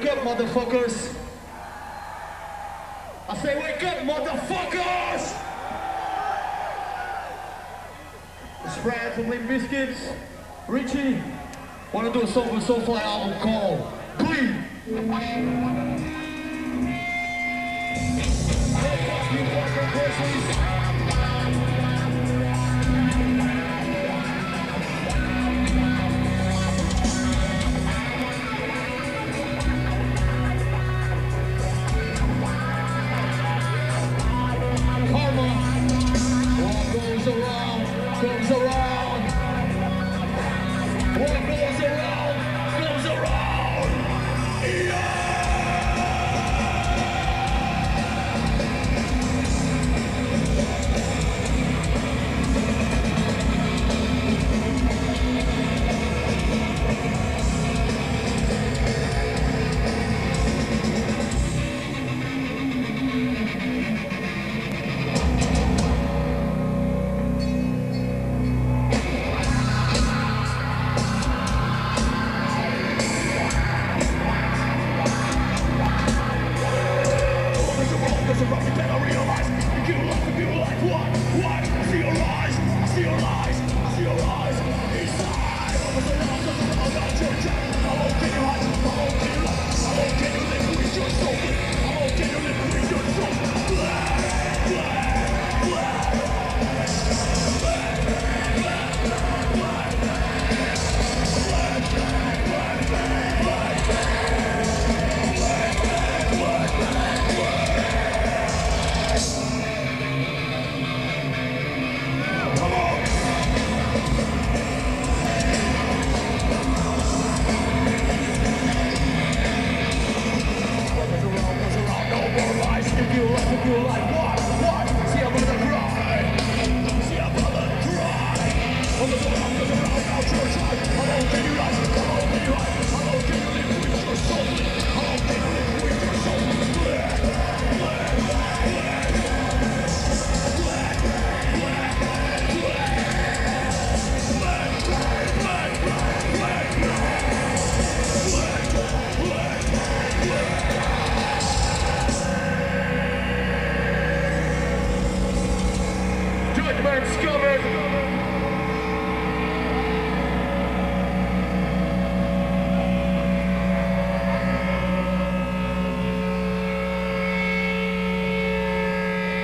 Wake up, motherfuckers! I say, wake up, motherfuckers! It's Fred from Limp Bizkits. Richie, wanna do a song for Soulfly album called Bleed.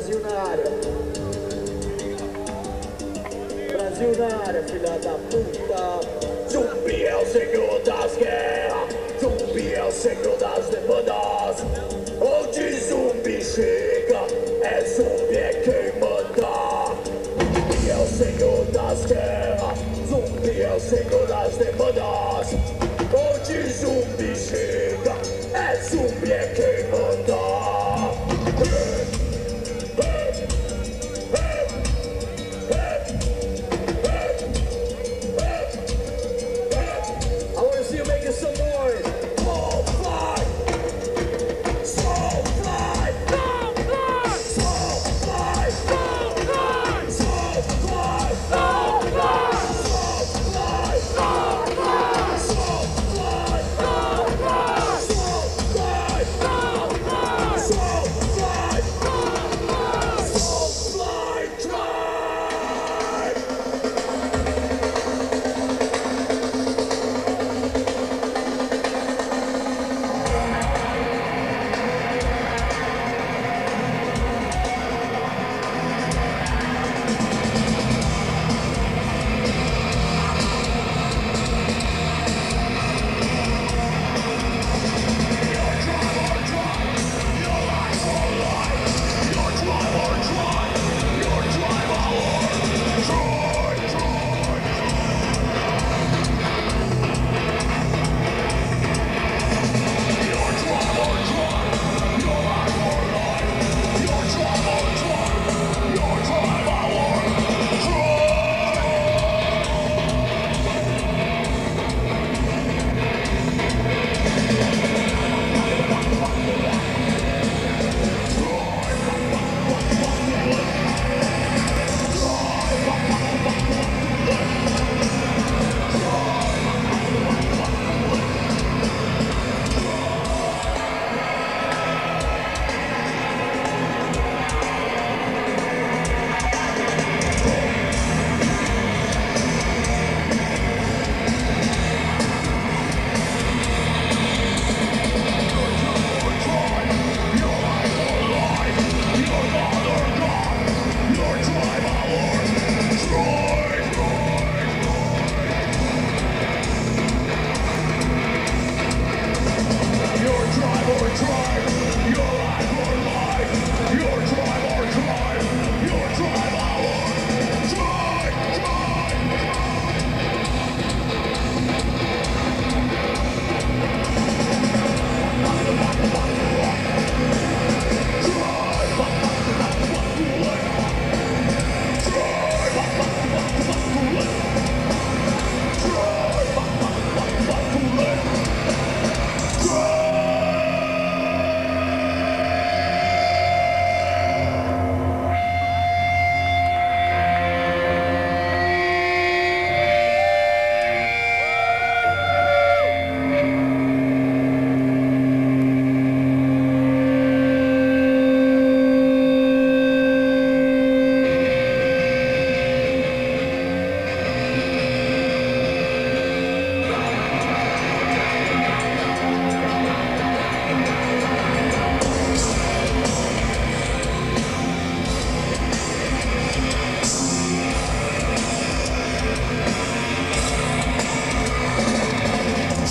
Brasil na área. Brasil na área, filha da puta. Zumbi é o senhor das guerras. Zumbi é o senhor das demandas. Onde zumbi chega, é zumbi.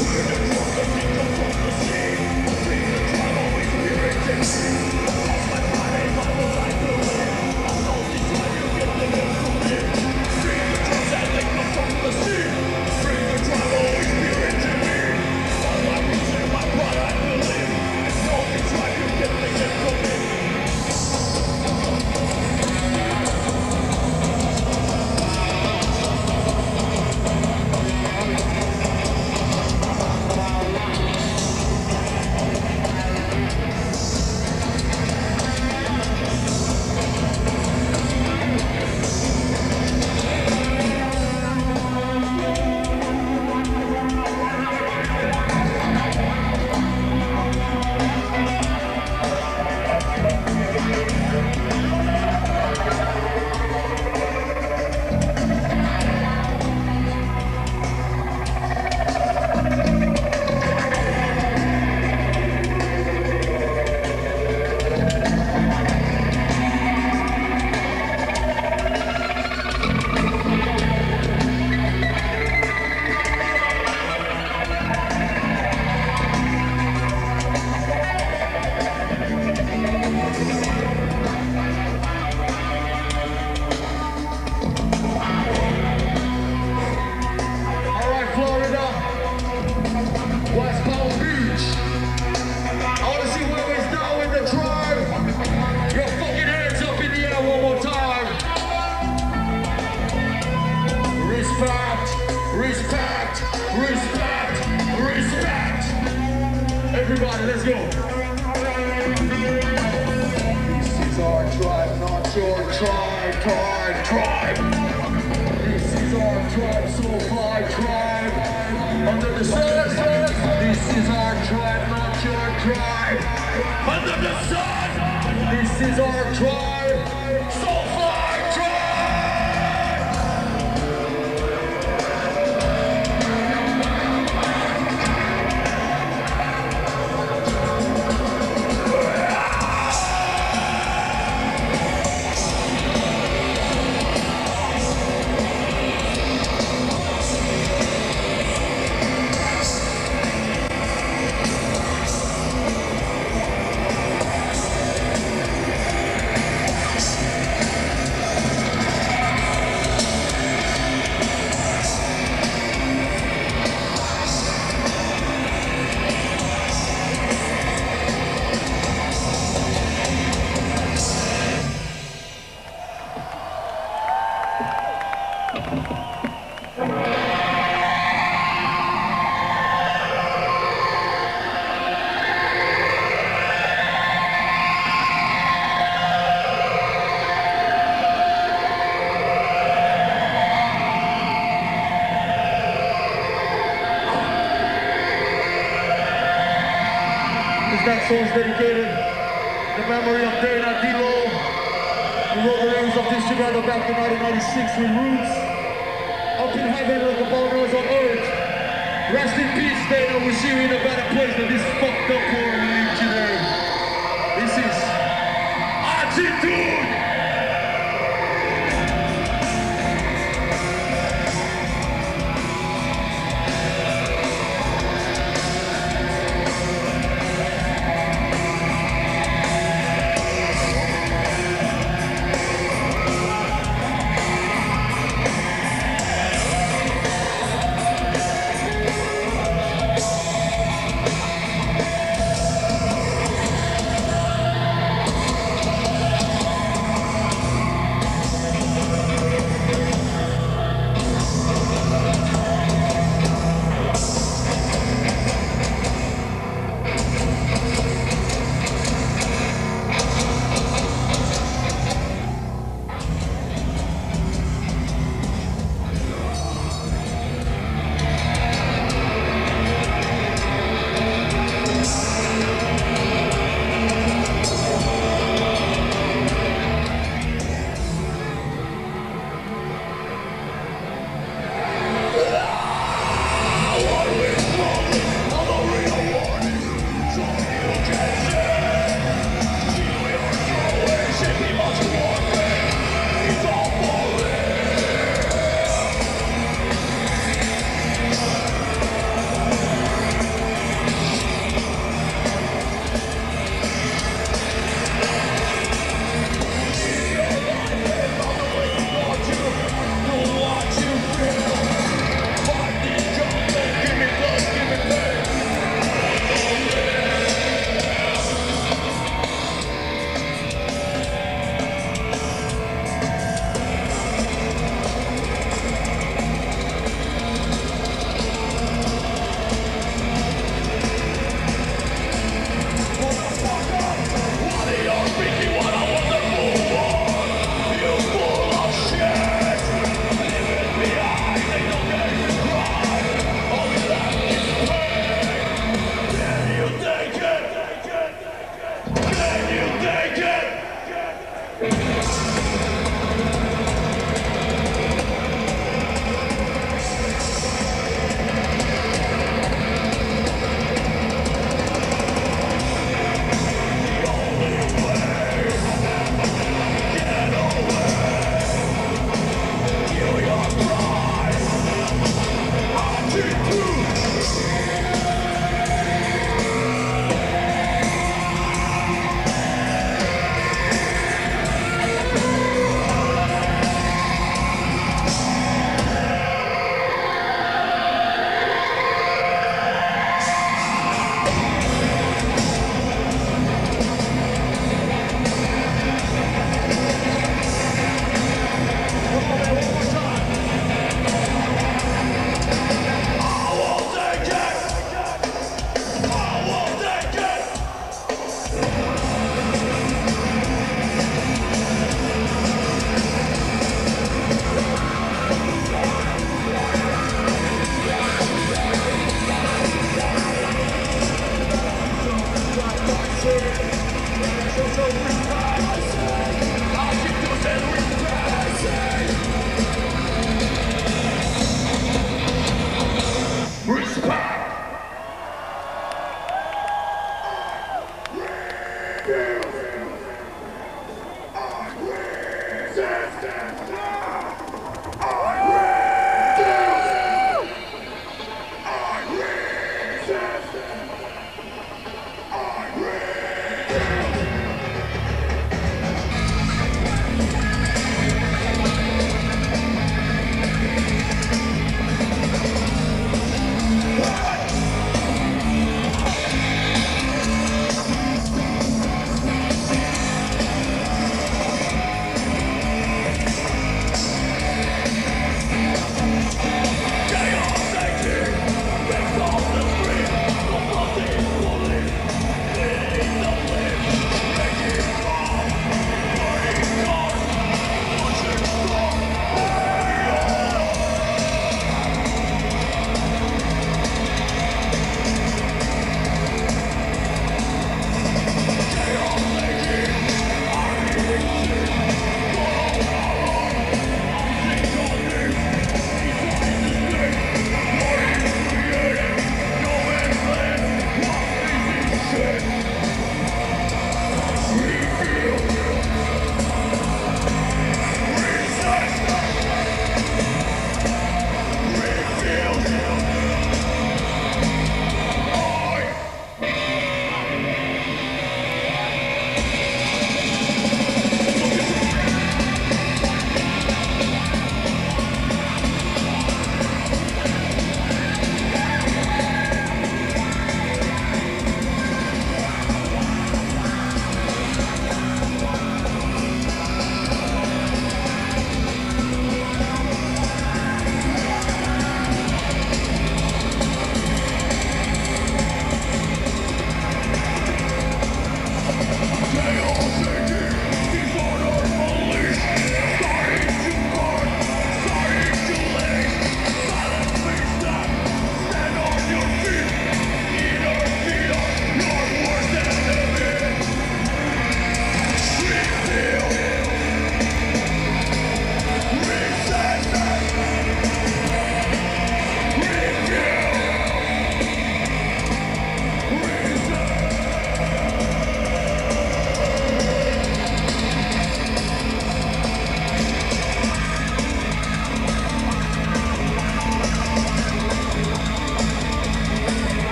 Yes. cry. Under the sun! This is our cry. Please stay there, will see you in a better place than this fucked up world.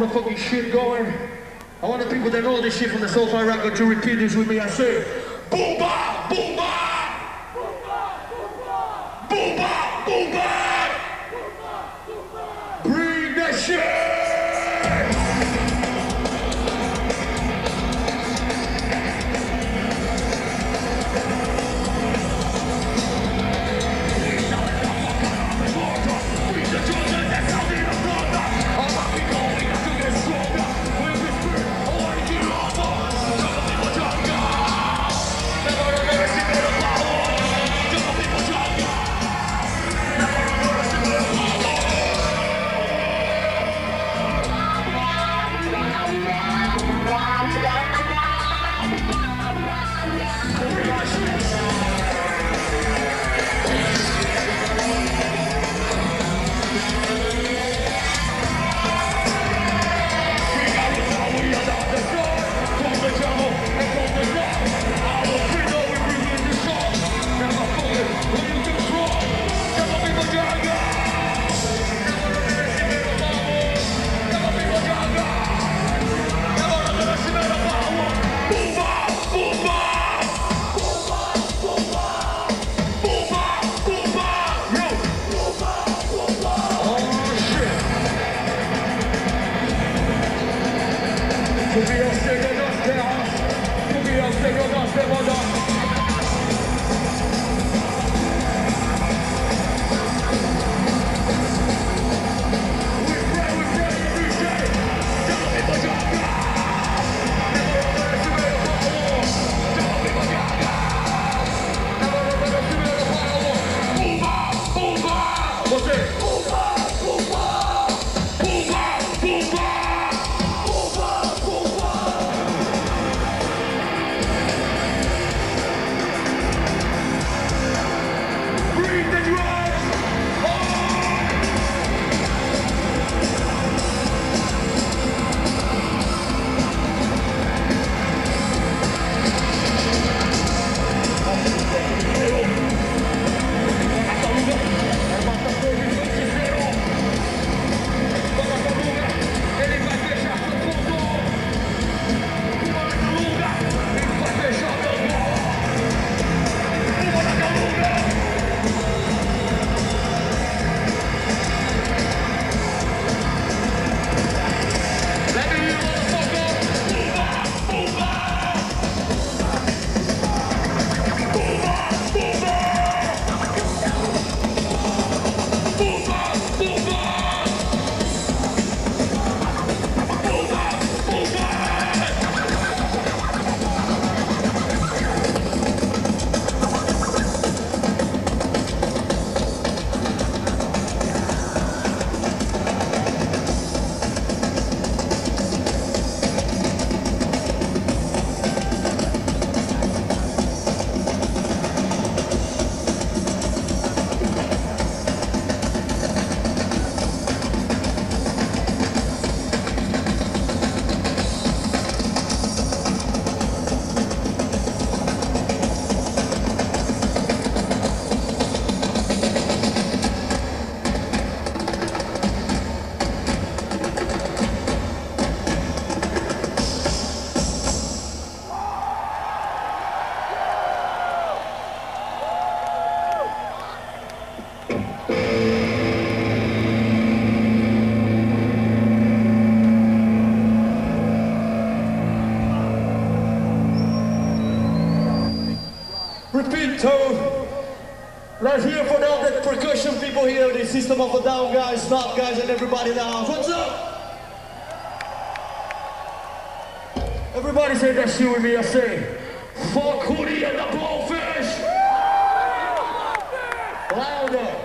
Motherfucking shit going. I want the people that know this shit from the Soulfly record to repeat this with me. I say, System of a Down guys, Snot guys, and everybody down. What's up? Everybody say that shit with me. I say, fuck Hootie and the Blowfish. Louder.